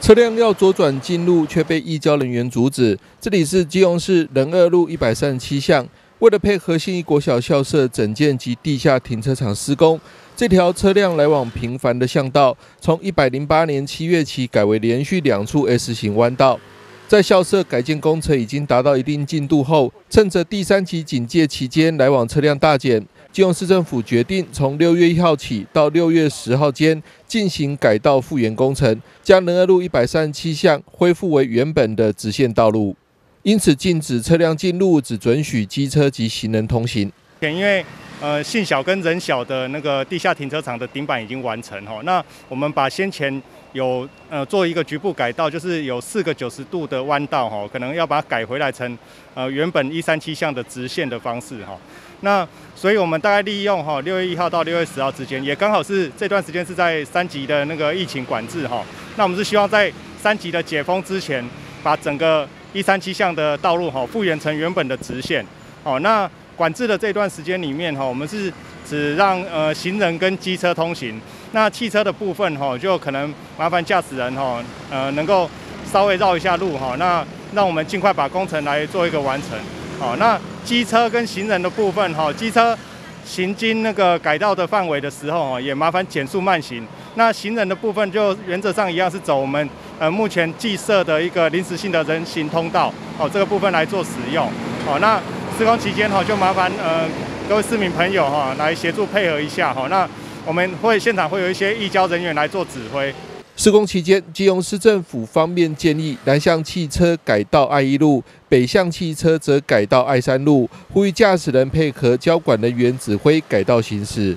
车辆要左转进入，却被义交人员阻止。这里是基隆市仁二路一百三十七巷，为了配合信义国小校舍整建及地下停车场施工，这条车辆来往频繁的巷道，从一百零八年七月起改为连续两处 S 型弯道。在校舍改建工程已经达到一定进度后，趁着第三级警戒期间，来往车辆大减。基隆市政府决定从六月一号起到六月十号间进行改道复原工程，将仁爱路一百三十七巷恢复为原本的直线道路，因此禁止车辆进入，只准许机车及行人通行。因为呃信小跟人小的那个地下停车场的顶板已经完成哈，那我们把先前有呃做一个局部改道，就是有四个九十度的弯道哈，可能要把它改回来成呃原本一三七巷的直线的方式哈。那所以，我们大概利用哈六月一号到六月十号之间，也刚好是这段时间是在三级的那个疫情管制哈。那我们是希望在三级的解封之前，把整个一三七巷的道路哈复原成原本的直线。哦，那管制的这段时间里面哈，我们是只让呃行人跟机车通行。那汽车的部分哈，就可能麻烦驾驶人哈，呃能够稍微绕一下路哈。那让我们尽快把工程来做一个完成。好，那机车跟行人的部分，哈，机车行经那个改道的范围的时候，哈，也麻烦减速慢行。那行人的部分，就原则上一样是走我们呃目前计设的一个临时性的人行通道，哦，这个部分来做使用。好，那施工期间，哈，就麻烦呃各位市民朋友，哈，来协助配合一下，哈，那我们会现场会有一些移交人员来做指挥。施工期间，基隆市政府方面建议南向汽车改道爱一路，北向汽车则改道爱三路，呼吁驾驶人配合交管人员指挥改道行驶。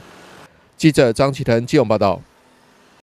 记者张启腾基隆报道。